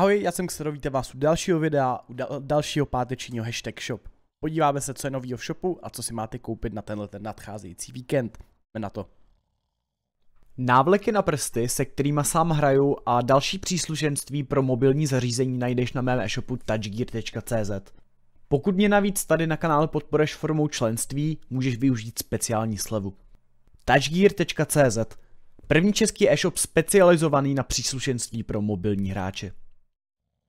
Ahoj, já jsem Xero, vítám vás u dalšího videa, u dal- dalšího pátečního hashtag shop. Podíváme se, co je novýho v shopu a co si máte koupit na tenhle ten nadcházející víkend. Jdeme na to. Návleky na prsty, se kterými sám hraju a další příslušenství pro mobilní zařízení najdeš na mém e-shopu touchgear.cz. Pokud mě navíc tady na kanále podporeš formou členství, můžeš využít speciální slevu. touchgear.cz První český e-shop specializovaný na příslušenství pro mobilní hráče.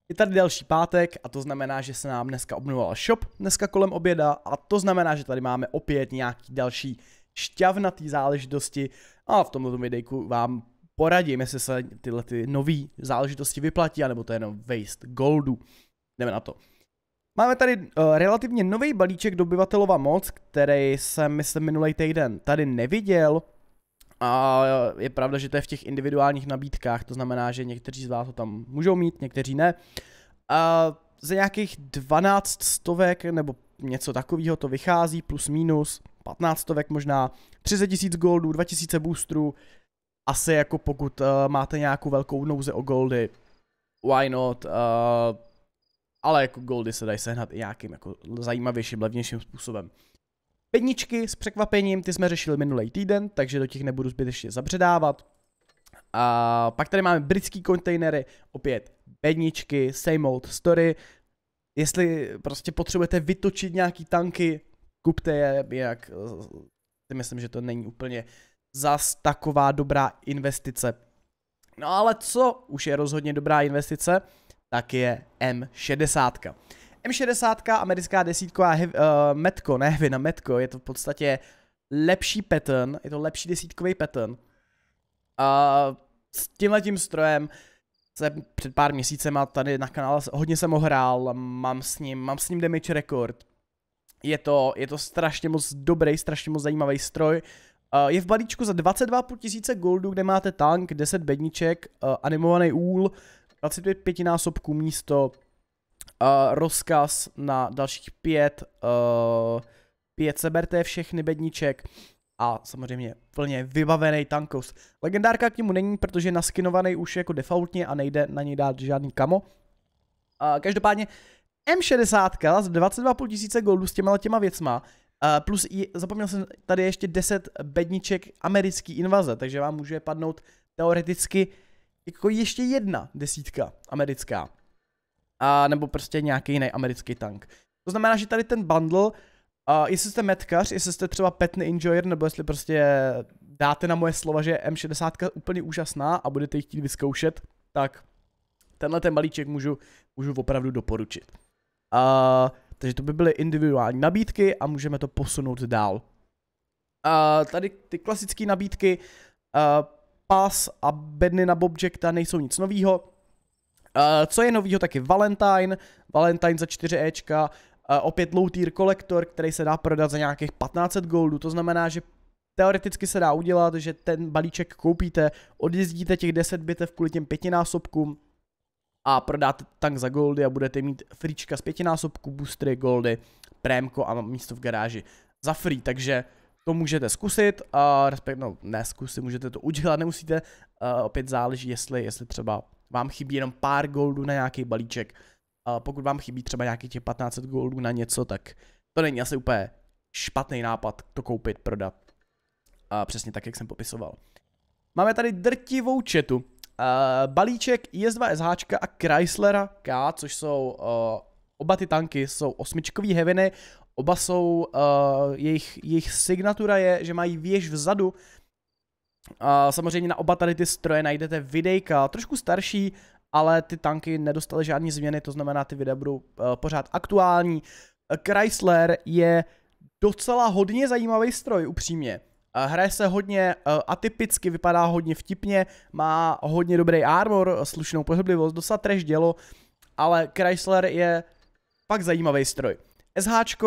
Je tady další pátek a to znamená, že se nám dneska obnovoval shop, dneska kolem oběda a to znamená, že tady máme opět nějaký další šťavnatý záležitosti a v tomto videjku vám poradím, jestli se tyhle ty nové záležitosti vyplatí, anebo to je jenom waste goldu. Jdeme na to. Máme tady uh, relativně nový balíček dobyvatelova moc, který jsem, myslím, minulý týden tady neviděl. A je pravda, že to je v těch individuálních nabídkách, to znamená, že někteří z vás to tam můžou mít, někteří ne. A za nějakých 12 stovek nebo něco takového to vychází, plus minus, 15 stovek možná, 30 tisíc goldů, 2000 boostrů, asi jako pokud uh, máte nějakou velkou nouze o goldy, why not, uh, ale jako goldy se dají sehnat i nějakým jako zajímavějším, levnějším způsobem. Pedničky s překvapením, ty jsme řešili minulý týden, takže do těch nebudu zbytečně zabředávat. A pak tady máme britský kontejnery, opět bedničky, same old story. Jestli prostě potřebujete vytočit nějaký tanky, kupte je, jinak si myslím, že to není úplně zas taková dobrá investice. No ale co už je rozhodně dobrá investice, tak je M60. M60, americká desítková uh, Metko, ne na Metko, je to v podstatě lepší pattern, je to lepší desítkový pattern. A uh, s tímhletím strojem se před pár měsícema tady na kanále hodně jsem ho hrál, mám s ním, mám s ním damage record. Je to, je to strašně moc dobrý, strašně moc zajímavý stroj. Uh, je v balíčku za 22,5 tisíce goldů, kde máte tank, 10 bedniček, uh, animovaný úl, 25 pětinásobků místo, uh, rozkaz na dalších pět, uh, pět seberte všechny bedniček a samozřejmě plně vybavený tankos. Legendárka k němu není, protože je naskinovaný už jako defaultně a nejde na něj dát žádný kamo. Uh, každopádně M60 z 22,5 tisíce goldů s těma těma věcma, uh, plus i, zapomněl jsem tady ještě 10 bedniček americký invaze, takže vám může padnout teoreticky jako ještě jedna desítka americká a nebo prostě nějaký jiný americký tank. To znamená, že tady ten bundle, a jestli jste metkař, jestli jste třeba petny enjoyer, nebo jestli prostě dáte na moje slova, že M60 je úplně úžasná a budete ji chtít vyzkoušet, tak tenhle ten balíček můžu, můžu opravdu doporučit. A, takže to by byly individuální nabídky a můžeme to posunout dál. A, tady ty klasické nabídky, a, pas a bedny na Bobjecta nejsou nic novýho, Uh, co je novýho, taky Valentine, Valentine za 4 Ečka, uh, opět low tier kolektor, který se dá prodat za nějakých 1500 goldů, to znamená, že teoreticky se dá udělat, že ten balíček koupíte, odjezdíte těch 10 bitev kvůli těm pětinásobkům a prodáte tank za goldy a budete mít frička z pětinásobků, boostry, goldy, prémko a místo v garáži za free, takže to můžete zkusit, uh, respekt, no ne zkusit, můžete to udělat, nemusíte, uh, opět záleží, jestli, jestli třeba vám chybí jenom pár goldů na nějaký balíček. A pokud vám chybí třeba nějakých těch 1500 goldů na něco, tak to není asi úplně špatný nápad to koupit, prodat. A přesně tak, jak jsem popisoval. Máme tady drtivou četu. Uh, balíček IS-2 SH a Chryslera K, což jsou uh, oba ty tanky, jsou osmičkový heaviny, oba jsou, uh, jejich, jejich signatura je, že mají věž vzadu, a samozřejmě na oba tady ty stroje najdete videjka, trošku starší, ale ty tanky nedostaly žádné změny, to znamená, ty videa budou uh, pořád aktuální. Chrysler je docela hodně zajímavý stroj, upřímně. Uh, hraje se hodně atypicky, vypadá hodně vtipně, má hodně dobrý armor, slušnou pohyblivost, docela trash dělo, ale Chrysler je fakt zajímavý stroj. SH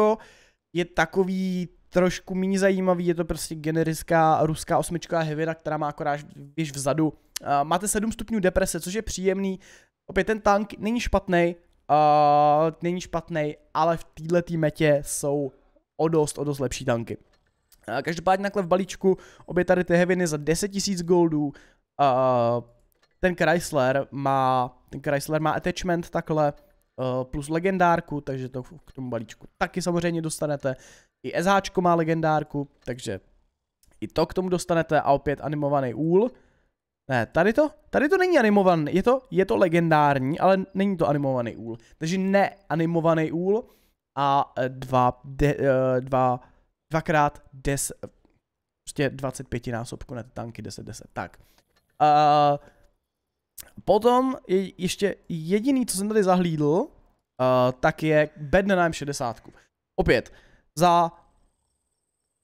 je takový trošku méně zajímavý, je to prostě generická ruská osmičková hevina, která má akorát věž vzadu. Uh, máte 7 stupňů deprese, což je příjemný. Opět ten tank není špatný, uh, není špatný, ale v této metě jsou o dost, o dost lepší tanky. Uh, každopádně takhle v balíčku obě tady ty heviny za 10 000 goldů, uh, ten Chrysler má, ten Chrysler má attachment takhle, plus legendárku, takže to k tomu balíčku taky samozřejmě dostanete. I SH má legendárku, takže i to k tomu dostanete a opět animovaný úl. Ne, tady to, tady to není animovaný, je to, je to legendární, ale není to animovaný úl. Takže neanimovaný úl a eh, dva, de, uh, dva, dvakrát des, prostě 25 násobku na tanky 10, 10, tak. Uh, potom je ještě jediný, co jsem tady zahlídl, uh, tak je bed na 60. Opět, za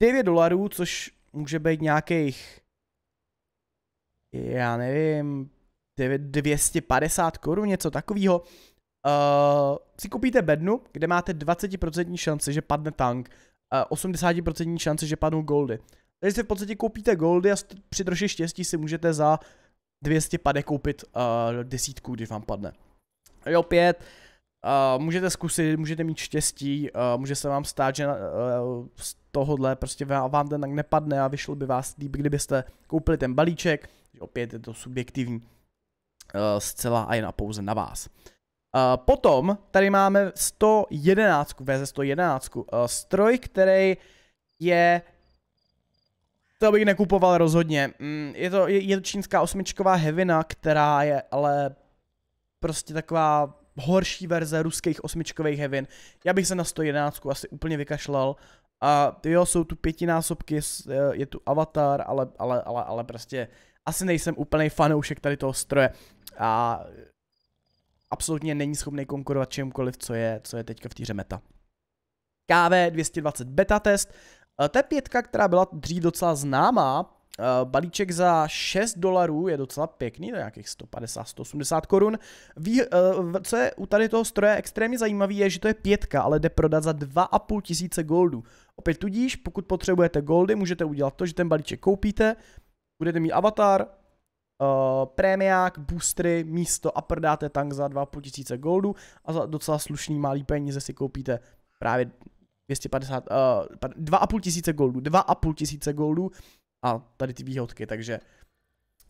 9 dolarů, což může být nějakých, já nevím, 250 korun, něco takového. Uh, si koupíte bednu, kde máte 20% šanci, že padne tank, uh, 80% šanci, že padnou goldy. Takže si v podstatě koupíte goldy a při troši štěstí si můžete za 200 pade koupit uh, desítku, když vám padne. A opět, uh, můžete zkusit, můžete mít štěstí, uh, může se vám stát, že uh, z tohohle prostě vám ten tank nepadne a vyšlo by vás líp, kdybyste koupili ten balíček, opět je to subjektivní, uh, zcela a jen a pouze na vás. Uh, potom tady máme 111, VZ 111, uh, stroj, který je to bych nekupoval rozhodně. Mm, je to, je, je to čínská osmičková Hevina, která je ale prostě taková horší verze ruských osmičkových Hevin. Já bych se na 111 asi úplně vykašlal. A jo, jsou tu pětinásobky, je tu Avatar, ale, ale, ale, ale prostě asi nejsem úplný fanoušek tady toho stroje. A absolutně není schopný konkurovat čemkoliv, co je, co je teďka v té meta. KV 220 beta test, to je pětka, která byla dřív docela známá. Eh, balíček za 6 dolarů je docela pěkný, to nějakých 150-180 korun. Eh, co je u tady toho stroje extrémně zajímavý, je, že to je pětka, ale jde prodat za 2,5 tisíce goldů. Opět tudíž, pokud potřebujete goldy, můžete udělat to, že ten balíček koupíte, budete mít avatar, uh, prémiák, boostry, místo a prodáte tank za 2,5 tisíce goldů a za docela slušný malý peníze si koupíte právě 250, uh, 2,5 tisíce goldů, 2,5 tisíce goldů a tady ty výhodky, takže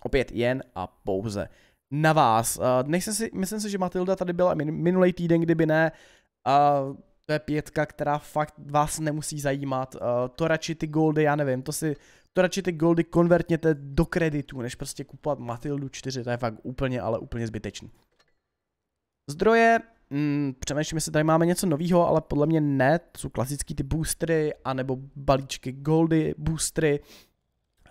opět jen a pouze na vás. Uh, si, myslím si, že Matilda tady byla minulý týden, kdyby ne, uh, to je pětka, která fakt vás nemusí zajímat, uh, to radši ty goldy, já nevím, to si, to radši ty goldy konvertněte do kreditu, než prostě kupovat Matildu 4, to je fakt úplně, ale úplně zbytečný. Zdroje, Mm, přemýšlím, jestli tady máme něco nového, ale podle mě ne. To jsou klasický ty boostery, anebo balíčky goldy boostery.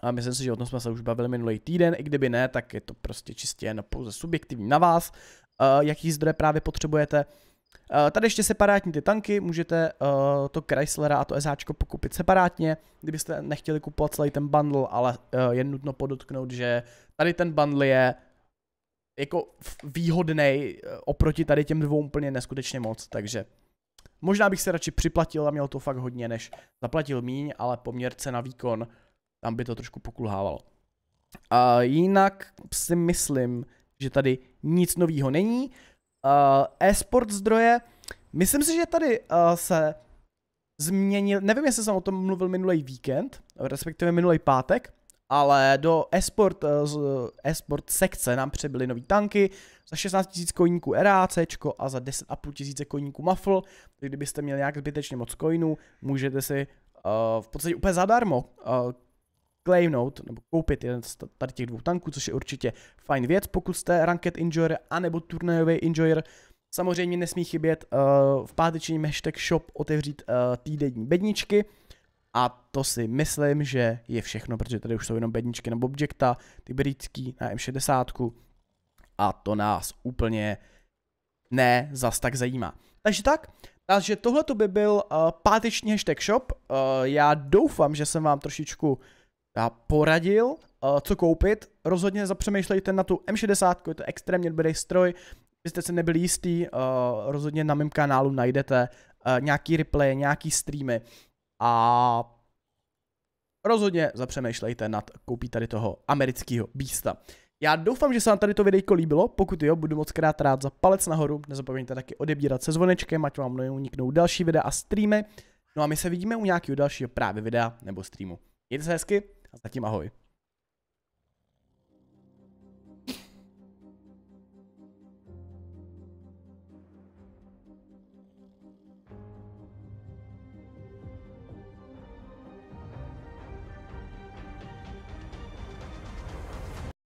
A myslím si, že o tom jsme se už bavili minulý týden, i kdyby ne, tak je to prostě čistě jen pouze subjektivní na vás, uh, jaký zdroje právě potřebujete. Uh, tady ještě separátní ty tanky, můžete uh, to Chryslera a to SH pokupit separátně, kdybyste nechtěli kupovat celý ten bundle, ale uh, je nutno podotknout, že tady ten bundle je jako výhodný eh, oproti tady těm dvou úplně neskutečně moc, takže možná bych se radši připlatil a měl to fakt hodně, než zaplatil míň, ale poměr cena výkon, tam by to trošku pokulhávalo. A jinak si myslím, že tady nic nového není. E-sport zdroje, myslím si, že tady uh, se změnil, nevím, jestli jsem o tom mluvil minulý víkend, respektive minulý pátek, ale do esport, eh, esport sekce nám přibyly nový tanky za 16 000 koníků RAC a za 10,5 tisíce koníků Muffle, kdybyste měli nějak zbytečně moc coinů, můžete si uh, v podstatě úplně zadarmo uh, claimnout nebo koupit jeden z tady těch dvou tanků, což je určitě fajn věc, pokud jste ranked enjoyer anebo turnajový enjoyer. Samozřejmě nesmí chybět uh, v pátečním hashtag shop otevřít uh, týdenní bedničky, a to si myslím, že je všechno, protože tady už jsou jenom bedničky nebo objekta, ty britský na M60 a to nás úplně ne zas tak zajímá. Takže tak, takže tohle by byl uh, páteční hashtag shop. Uh, já doufám, že jsem vám trošičku uh, poradil, uh, co koupit. Rozhodně zapřemýšlejte na tu M60, je to extrémně dobrý stroj. Kdybyste se nebyli jistý, uh, rozhodně na mém kanálu najdete uh, nějaký replay, nějaký streamy a rozhodně zapřemýšlejte nad koupí tady toho amerického bísta. Já doufám, že se vám tady to videjko líbilo, pokud jo, budu moc krát rád za palec nahoru, nezapomeňte taky odebírat se zvonečkem, ať vám neuniknou další videa a streamy. No a my se vidíme u nějakého dalšího právě videa nebo streamu. Mějte se hezky a zatím ahoj.